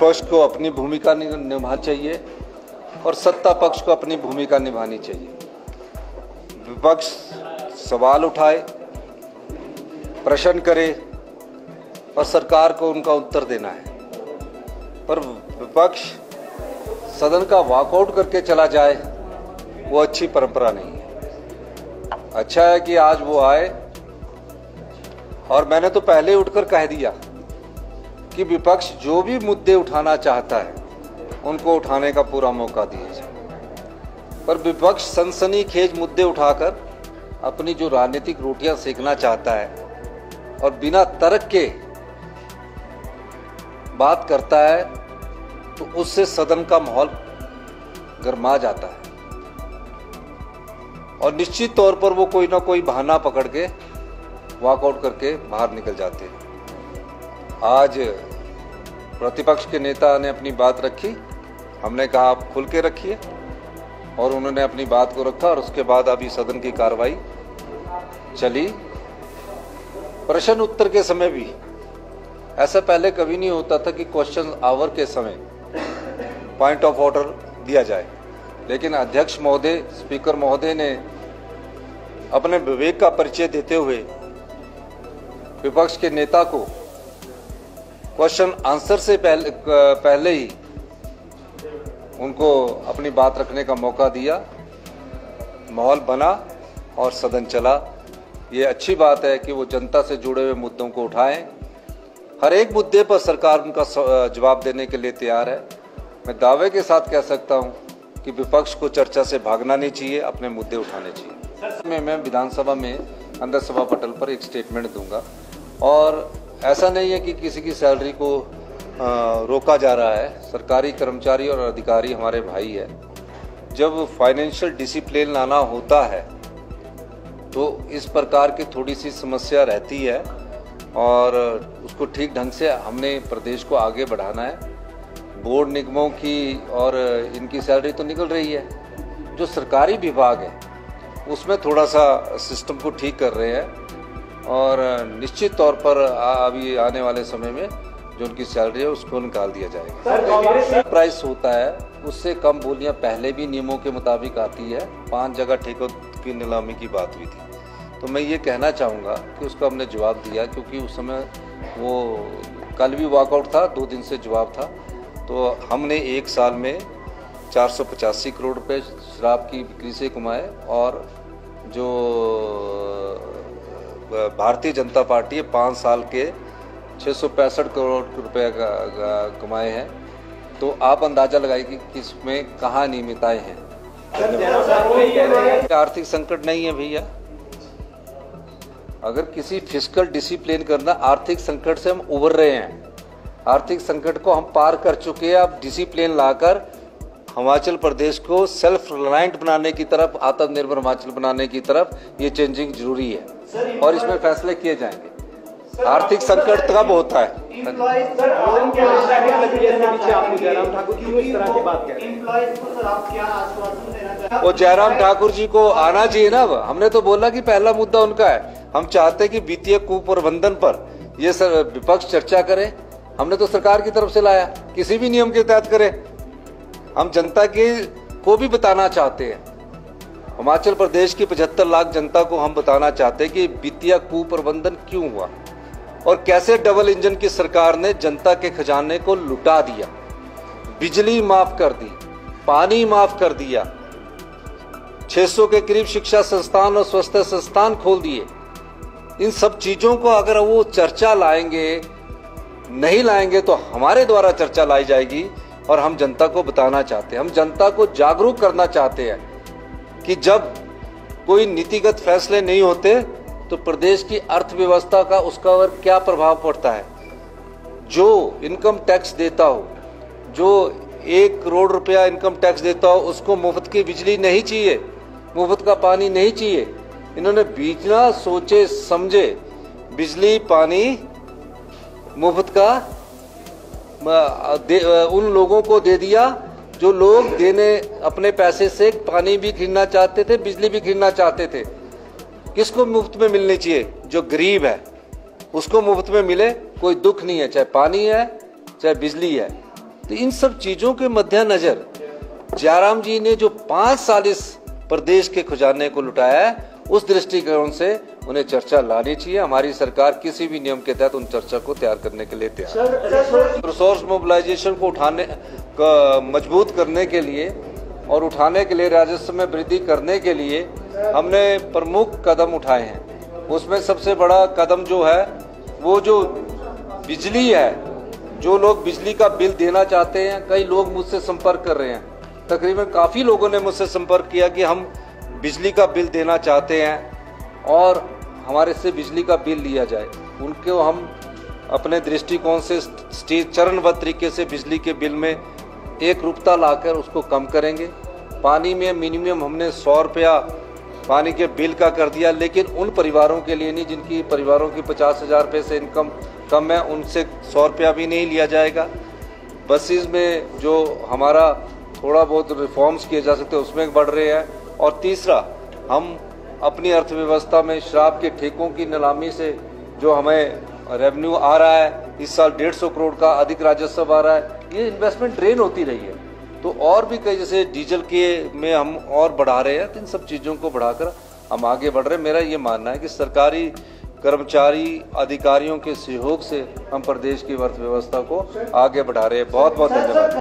विपक्ष को अपनी भूमिका निभाना चाहिए और सत्ता पक्ष को अपनी भूमिका निभानी चाहिए। विपक्ष सवाल उठाए, प्रश्न करे और सरकार को उनका उत्तर देना है। पर विपक्ष सदन का वॉकआउट करके चला जाए, वो अच्छी परंपरा नहीं है। अच्छा है कि आज वो आए और मैंने तो पहले उठकर कह दिया। कि विपक्ष जो भी मुद्दे उठाना चाहता है, उनको उठाने का पूरा मौका दिया जाए। पर विपक्ष सनसनी खेज मुद्दे उठाकर अपनी जो राजनीतिक रोटियाँ सेकना चाहता है और बिना तर्क के बात करता है तो उससे सदन का माहौल गरमा जाता है। और निश्चित तौर पर वो कोई ना कोई बहाना पकड़ के वॉकआउट करके बाहर निकल जाते हैं। आज प्रतिपक्ष के नेता ने अपनी बात रखी, हमने कहा आप खुल के रखिए, और उन्होंने अपनी बात को रखा, और उसके बाद अभी सदन की कार्रवाई चली। प्रश्न उत्तर के समय भी। ऐसा पहले कभी नहीं होता था कि क्वेश्चन आवर के समय पॉइंट ऑफ़ ऑर्डर दिया जाए। लेकिन अध्यक्ष महोदय स्पीकर महोदय ने अपने विवेक का परिचय देते हुए विपक्ष के नेता को क्वेश्चन आंसर से पहले पहले ही उनको अपनी बात रखने का मौका दिया। माहौल बना और सदन चला। ये अच्छी बात है कि वो जनता से जुड़े हुए मुद्दों को उठाएँ। हर एक मुद्दे पर सरकार उनका जवाब देने के लिए तैयार है। मैं दावे के साथ कह सकता हूँ कि विपक्ष को चर्चा से भागना नहीं चाहिए अपने मुद्दे उठाने चाहिए। मैं मैं विधानसभा में अंदर सभा पटल पर एक स्टेटमेंट दूँगा और ऐसा नहीं है कि किसी की सैलरी को रोका जा रहा है। सरकारी कर्मचारी और अधिकारी हमारे भाई है। जब फाइनेंशियल डिसिप्लिन लाना होता है तो इस प्रकार की थोड़ी सी समस्या रहती है और उसको ठीक ढंग से हमने प्रदेश को आगे बढ़ाना है। बोर्ड निगमों की और इनकी सैलरी तो निकल रही है। जो सरकारी विभाग है, उसमें थोड़ा सा सिस्टम को ठीक कर रहे हैं। और निश्चित तौर पर अभी आने वाले समय में जो उनकी सैलरी है उसको निकाल दिया जाएगा। प्राइस होता है उससे कम बोलियाँ पहले भी नियमों के मुताबिक आती है। पाँच जगह ठेकों की नीलामी की बात हुई थी। तो मैं ये कहना चाहूँगा कि उसको हमने जवाब दिया क्योंकि उस समय वो कल भी वॉकआउट था दो दिन से जवाब था। तो हमने एक साल में चार सौ पचासी करोड़ रुपए शराब की बिक्री से कमाए और जो भारतीय जनता पार्टी पाँच साल के छः सौ पैंसठ करोड़ रुपए कमाए हैं। तो आप अंदाज़ा लगाइए कि किसमें कहाँ नियमिताएँ हैं? आर्थिक संकट नहीं है भैया। अगर किसी फ़िज़िकल डिसिप्लिन करना आर्थिक संकट से हम उभर रहे हैं, आर्थिक संकट को हम पार कर चुके हैं अब डिसिप्लिन लाकर हिमाचल प्रदेश को सेल्फ रिलायंट बनाने की तरफ़, आत्मनिर्भर हिमाचल बनाने की तरफ़ ये चेंजिंग ज़रूरी है। और इसमें फैसले किए जाएँगे। आर्थिक संकट कब होता है? वो जयराम ठाकुर जी को आना चाहिए ना हमने तो बोला कि पहला मुद्दा उनका है। हम चाहते कि वित्तीय कुप्रबंधन पर ये सर विपक्ष चर्चा करे। हमने तो सरकार की तरफ़ से लाया। किसी भी नियम के तहत करे। हम जनता के को भी बताना चाहते हैं। हिमाचल प्रदेश की पचहत्तर लाख जनता को हम बताना चाहते हैं कि वित्तीय कुप्रबंधन क्यों हुआ? और कैसे डबल इंजन की सरकार ने जनता के खजाने को लुटा दिया? बिजली माफ़ कर दी, पानी माफ़ कर दिया 600 के करीब शिक्षा संस्थान और स्वास्थ्य संस्थान खोल दिए। इन सब चीज़ों को अगर वो चर्चा लाएँगे, नहीं लाएँगे तो हमारे द्वारा चर्चा लाई जाएगी और हम जनता को बताना चाहते हैं। हम जनता को जागरूक करना चाहते हैं। कि जब कोई नीतिगत फैसले नहीं होते तो प्रदेश की अर्थव्यवस्था का उसका और क्या प्रभाव पड़ता है? जो इनकम टैक्स देता हो, जो एक करोड़ रुपया इनकम टैक्स देता हो, उसको मुफ़्त की बिजली नहीं चाहिए, मुफ़्त का पानी नहीं चाहिए। इन्होंने बिना सोचे समझे बिजली, पानी, मुफ़्त का उन लोगों को दे दिया जो लोग देने अपने पैसे से पानी भी खरीदना चाहते थे, बिजली भी खरीदना चाहते थे, किसको मुफ़्त में मिलनी चाहिए? जो गरीब है, उसको मुफ़्त में मिले, कोई दुख नहीं है, चाहे पानी है, चाहे बिजली है। तो इन सब चीज़ों के मद्देनजर जयराम जी ने जो पाँच साल इस प्रदेश के खजाने को लुटाया है, उस दृष्टिकोण से उन्हें चर्चा लानी चाहिए। हमारी सरकार किसी भी नियम के तहत उन चर्चा को तैयार करने के लिए तैयार रिसोर्स मोबिलाइजेशन को उठाने मज़बूत करने के लिए और उठाने के लिए राजस्व में वृद्धि करने के लिए हमने प्रमुख कदम उठाए हैं। उसमें सबसे बड़ा कदम जो है वो जो बिजली है जो लोग बिजली का बिल देना चाहते हैं कई लोग मुझसे संपर्क कर रहे हैं। तकरीबन काफ़ी लोगों ने मुझसे संपर्क किया कि हम बिजली का बिल देना चाहते हैं और हमारे से बिजली का बिल लिया जाए, उनको हम अपने दृष्टिकोण से स्टेज चरणबद्ध तरीके से बिजली के बिल में एक रुपता लाकर उसको कम करेंगे। पानी में मिनिमम हमने सौ रुपया पानी के बिल का कर दिया, लेकिन उन परिवारों के लिए नहीं, जिनकी परिवारों की पचास हज़ार रुपये से इनकम कम है, उनसे सौ रुपया भी नहीं लिया जाएगा। बसेस में जो हमारा थोड़ा बहुत रिफॉर्म्स किए जा सकते हैं, उसमें बढ़ रहे हैं। और तीसरा, हम अपनी अर्थव्यवस्था में शराब के ठेकों की नीलामी से जो हमें रेवेन्यू आ रहा है, इस साल डेढ़ सौ करोड़ का अधिक राजस्व आ रहा है, ये इन्वेस्टमेंट ड्रेन होती रही है। तो और भी कई जैसे डीजल के में हम और बढ़ा रहे हैं तो इन सब चीज़ों को बढ़ाकर हम आगे बढ़ रहे हैं। मेरा ये मानना है कि सरकारी कर्मचारी अधिकारियों के सहयोग से हम प्रदेश की अर्थव्यवस्था को आगे बढ़ा रहे हैं। बहुत बहुत धन्यवाद।